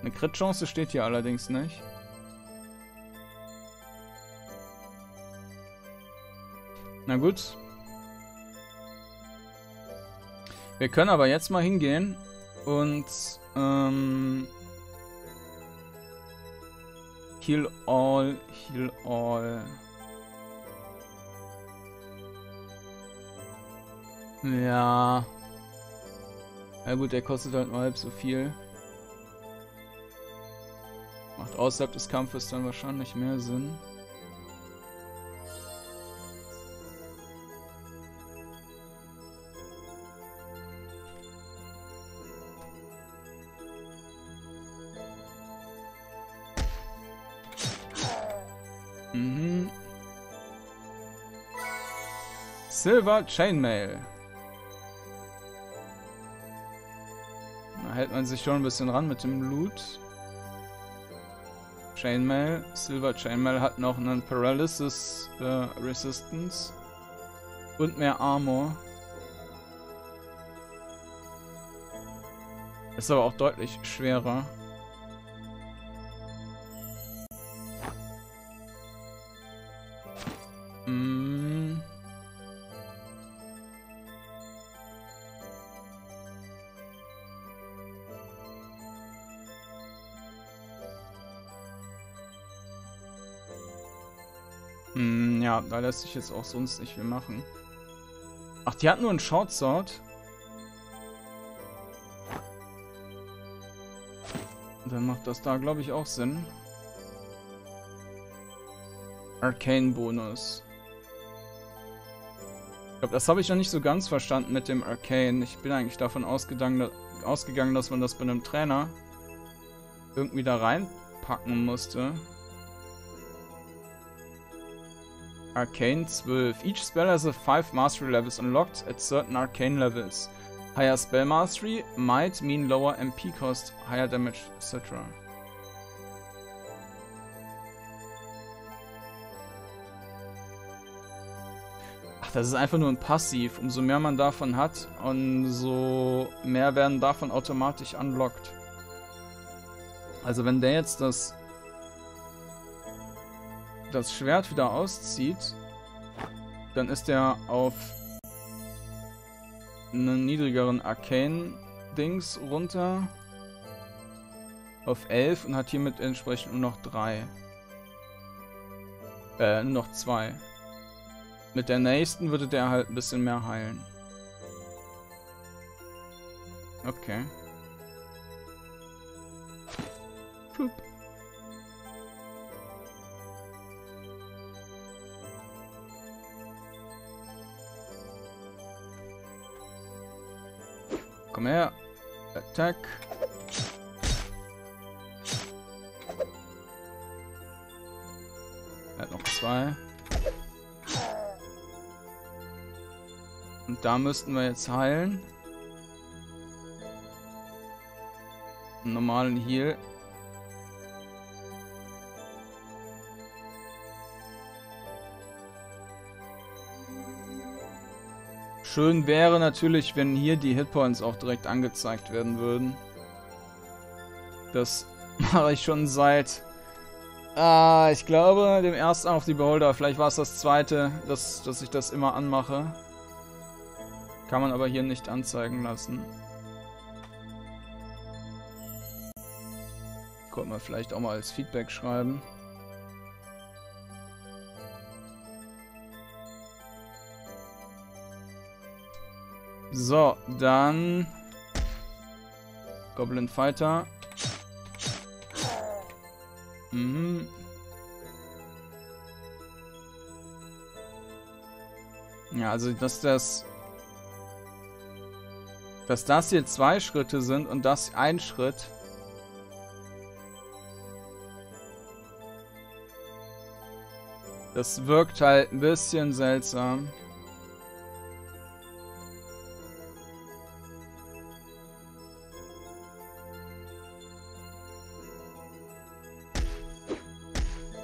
Eine Crit-Chance steht hier allerdings nicht. Na gut. Wir können aber jetzt mal hingehen und ähm, Heal all, heal all. Ja. Ja gut, der kostet halt nur halb so viel. Macht außerhalb des Kampfes dann wahrscheinlich mehr Sinn. Silver Chainmail. Da hält man sich schon ein bisschen ran mit dem Loot. Chainmail. Silver Chainmail hat noch einen Paralysis äh, Resistance. Und mehr Armor. Ist aber auch deutlich schwerer. Da lässt sich jetzt auch sonst nicht viel machen. Ach, die hat nur einen Short Sword. Dann macht das da, glaube ich, auch Sinn. Arcane Bonus. Ich glaube, das habe ich noch nicht so ganz verstanden mit dem Arcane. Ich bin eigentlich davon ausgegangen, ausgegangen, dass man das bei einem Trainer irgendwie da reinpacken musste. Arcane 12. Each spell has a 5 mastery levels unlocked at certain arcane levels. Higher spell mastery might mean lower MP cost, higher damage, etc. Ach, das ist einfach nur ein Passiv. Umso mehr man davon hat, umso mehr werden davon automatisch unlocked. Also wenn der jetzt das das Schwert wieder auszieht, dann ist er auf einen niedrigeren Arcane-Dings runter. Auf 11 und hat hiermit entsprechend nur noch 3. Äh, nur noch 2. Mit der nächsten würde der halt ein bisschen mehr heilen. Okay. Pup. Komm her. Attack. Er hat noch zwei. Und da müssten wir jetzt heilen. Einen normalen Heal. Schön wäre natürlich, wenn hier die Hitpoints auch direkt angezeigt werden würden. Das mache ich schon seit, äh, ich glaube, dem ersten auf die Beholder. Vielleicht war es das zweite, dass, dass ich das immer anmache. Kann man aber hier nicht anzeigen lassen. Könnte man vielleicht auch mal als Feedback schreiben. So, dann Goblin Fighter. Mhm. Ja, also dass das Dass das hier zwei Schritte sind und das ein Schritt. Das wirkt halt ein bisschen seltsam.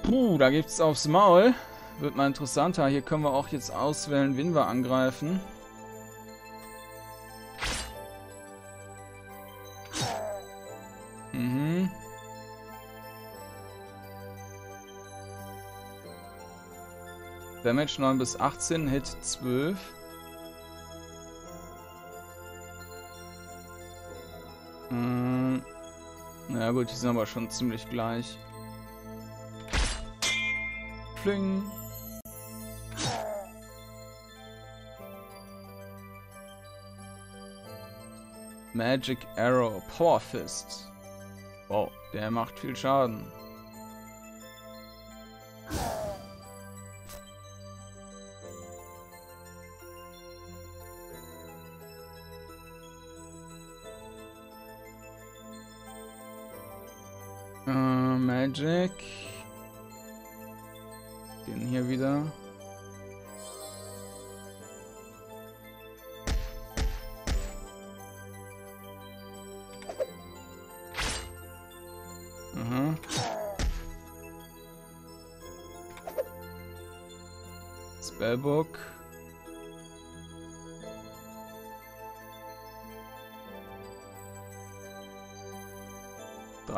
Puh, da gibt's aufs Maul. Wird mal interessanter. Hier können wir auch jetzt auswählen, wen wir angreifen. Mhm. Damage 9 bis 18, Hit 12. Hm. Na gut, die sind aber schon ziemlich gleich. Fling. Magic Arrow, Power Fist. Wow, der macht viel Schaden.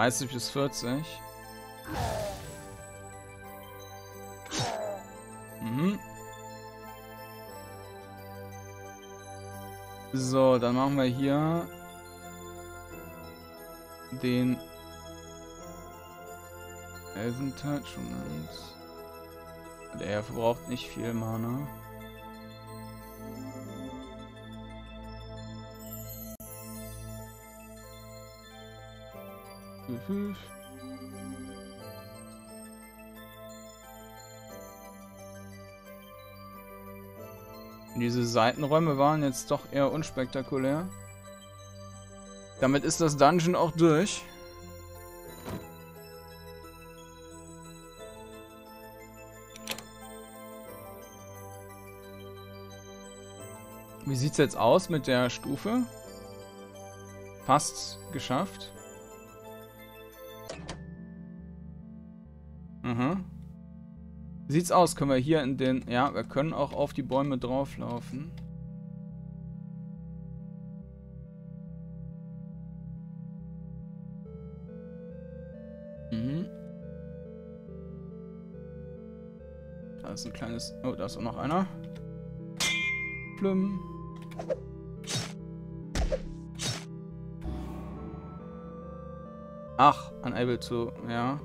30 bis 40. Mhm. So, dann machen wir hier den Elfentouch und der verbraucht nicht viel Mana. Mhm. Diese Seitenräume waren jetzt doch eher unspektakulär. Damit ist das Dungeon auch durch. Wie sieht's jetzt aus mit der Stufe? Fast geschafft. Sieht's aus, können wir hier in den... Ja, wir können auch auf die Bäume drauflaufen. Mhm. Da ist ein kleines... Oh, da ist auch noch einer. Plüm. Ach, unable to... Ja.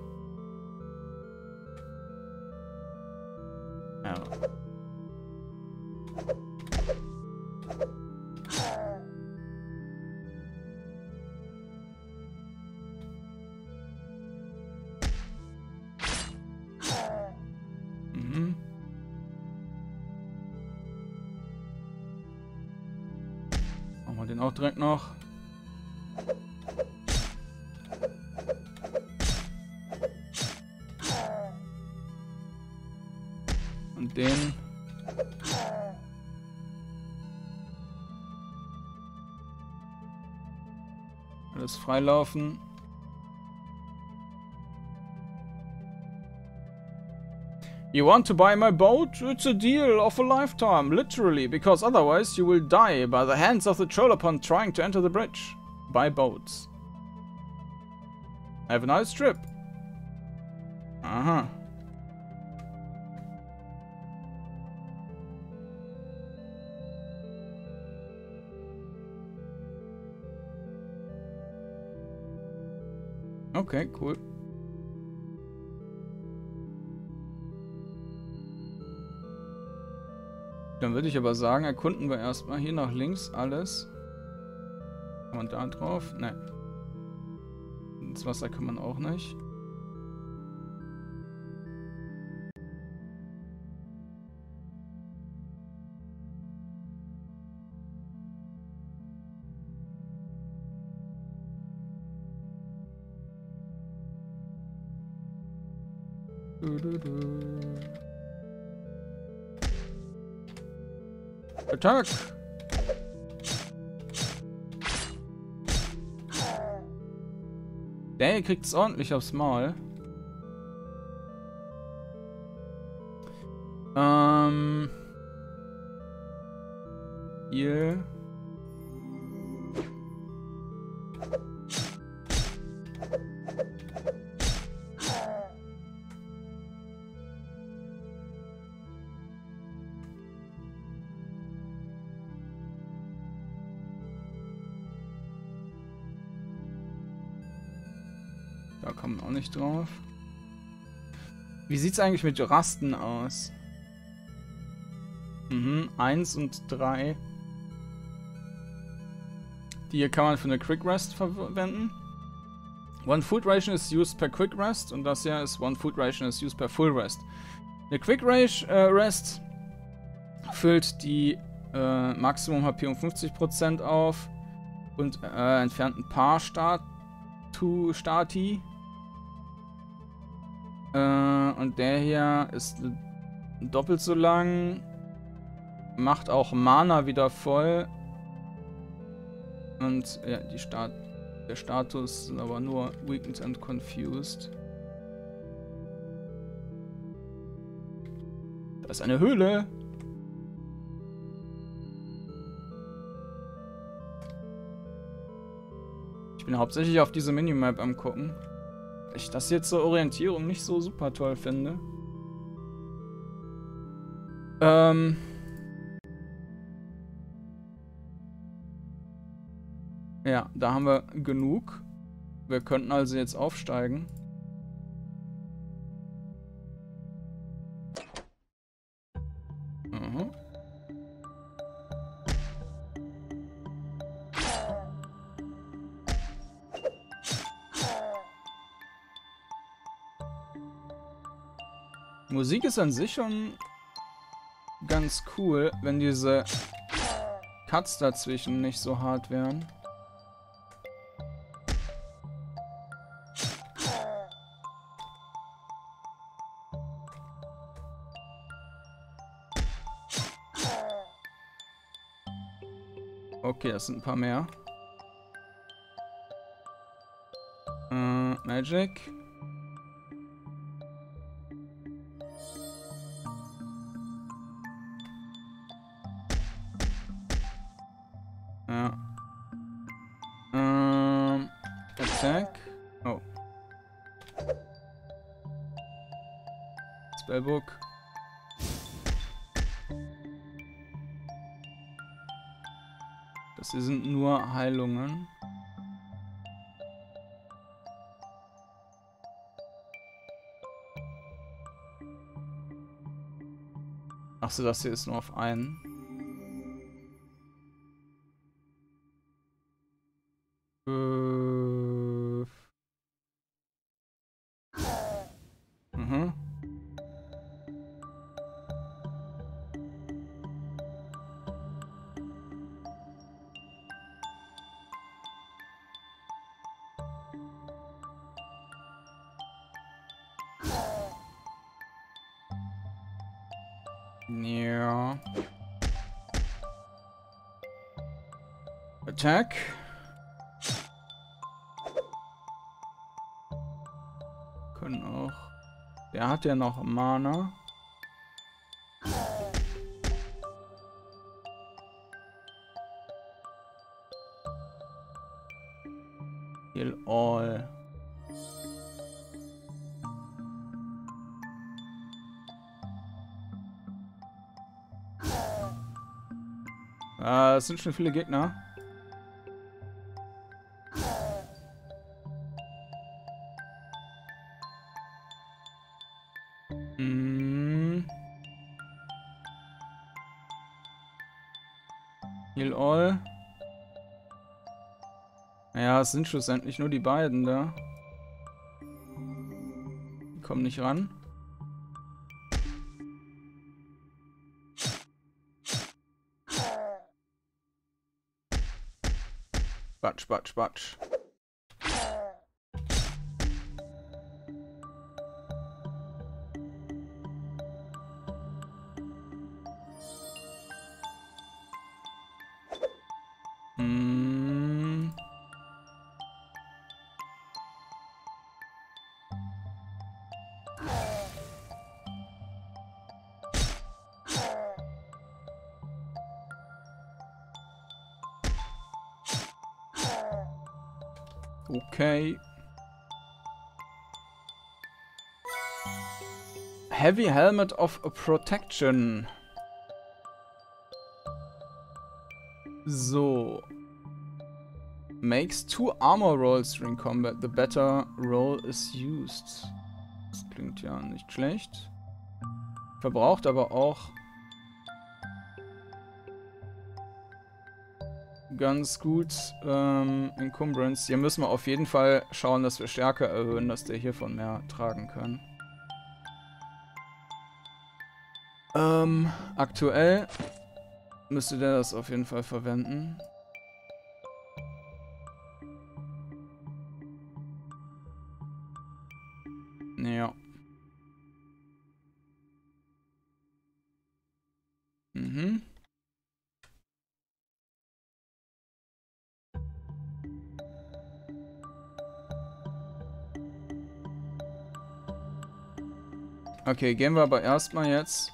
Alles freilaufen. You want to buy my boat? It's a deal of a lifetime, literally, because otherwise you will die by the hands of the troll upon trying to enter the bridge. Buy boats. Have a nice trip. Aha. Okay, cool. Dann würde ich aber sagen, erkunden wir erstmal hier nach links alles. Kann man da drauf? Ne. Ins Wasser kann man auch nicht. Attack! Der kriegt es ordentlich aufs Maul. Ähm. Hier. Da kommen wir auch nicht drauf. Wie sieht es eigentlich mit Rasten aus? Mhm, 1 und 3. Die hier kann man für eine Quick Rest verwenden. One Food Ration is used per Quick Rest und das hier ist One Food Ration is used per Full Rest. Eine Quick Rage, äh, Rest füllt die äh, Maximum HP um 50% auf und äh, entfernt ein paar Statu Stati. Äh, und der hier ist doppelt so lang macht auch Mana wieder voll. Und ja, die Stat der Status ist aber nur Weakened and Confused. Da ist eine Höhle. Ich bin hauptsächlich auf diese Minimap am gucken. Ich das jetzt zur Orientierung nicht so super toll finde. Ähm... Ja, da haben wir genug. Wir könnten also jetzt aufsteigen. Musik ist an sich schon ganz cool, wenn diese Cuts dazwischen nicht so hart wären. Okay, das sind ein paar mehr. Äh, Magic. Spellbook. Das hier sind nur Heilungen. Achso, das hier ist nur auf einen. Attack. Können auch. Der hat ja noch Mana. Heal all. Äh, es sind schon viele Gegner. Hm. Heal all. Naja, es sind schlussendlich nur die beiden da. Die kommen nicht ran. Batsch, batsch, batsch. Heavy Helmet of Protection. So. Makes two armor rolls during combat. The better roll is used. Das klingt ja nicht schlecht. Verbraucht aber auch ganz gut ähm, Encumbrance. Hier müssen wir auf jeden Fall schauen, dass wir Stärke erhöhen, dass der hiervon mehr tragen kann. Ähm, aktuell müsste der das auf jeden Fall verwenden. Ja. Mhm. Okay, gehen wir aber erstmal jetzt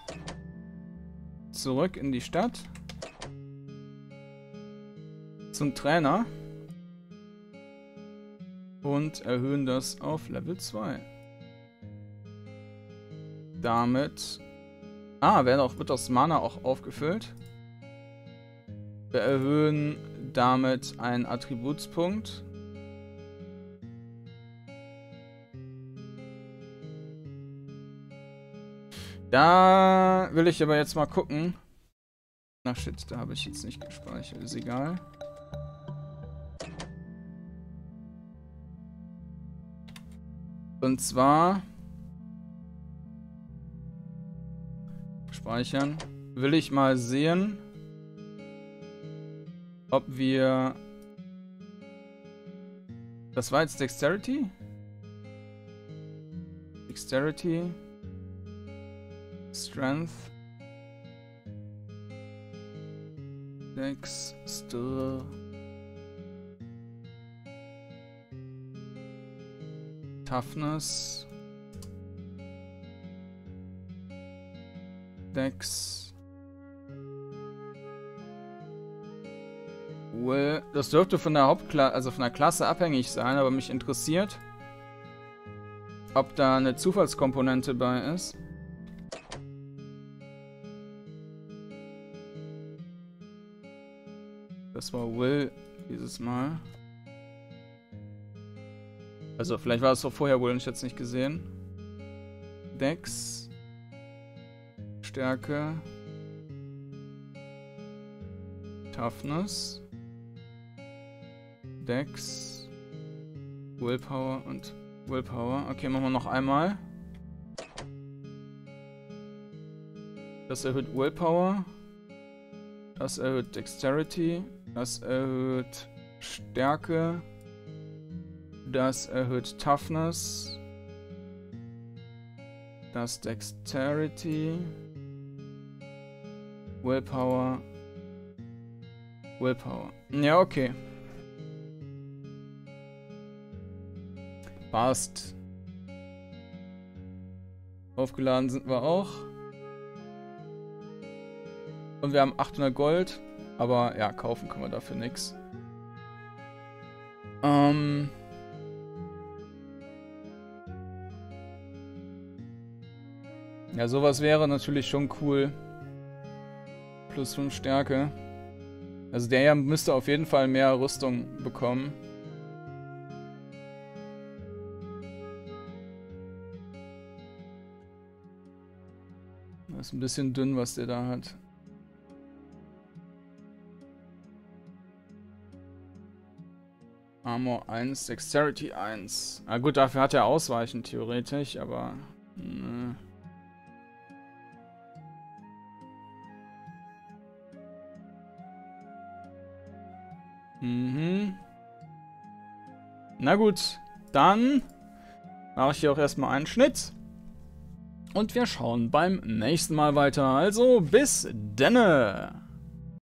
zurück in die Stadt. Zum Trainer. Und erhöhen das auf Level 2. Damit... Ah, werden auch, wird das Mana auch aufgefüllt. Wir erhöhen damit einen Attributspunkt. Da will ich aber jetzt mal gucken. Ach shit, da habe ich jetzt nicht gespeichert. Ist egal. Und zwar... Speichern. Will ich mal sehen, ob wir... Das war jetzt Dexterity? Dexterity. Strength. Dex, Stir. Toughness. Dex. Well, das dürfte von der Hauptklasse, also von der Klasse abhängig sein, aber mich interessiert, ob da eine Zufallskomponente bei ist. Das war Will dieses Mal. Also vielleicht war es doch vorher Will und ich hätte es nicht gesehen. Dex. Stärke. Toughness. Dex. Willpower und Willpower. Okay, machen wir noch einmal. Das erhöht Willpower. Das erhöht Dexterity. Das erhöht Stärke. Das erhöht Toughness. Das Dexterity. Willpower. Willpower. Ja, okay. Passt. Aufgeladen sind wir auch. Und wir haben 800 Gold. Aber ja, kaufen können wir dafür nichts. Ähm. Ja, sowas wäre natürlich schon cool. Plus 5 Stärke. Also der müsste auf jeden Fall mehr Rüstung bekommen. Das ist ein bisschen dünn, was der da hat. Armor 1, Dexterity 1. Na gut, dafür hat er Ausweichen theoretisch, aber... Ne. Mhm. Na gut, dann mache ich hier auch erstmal einen Schnitt. Und wir schauen beim nächsten Mal weiter. Also bis denne!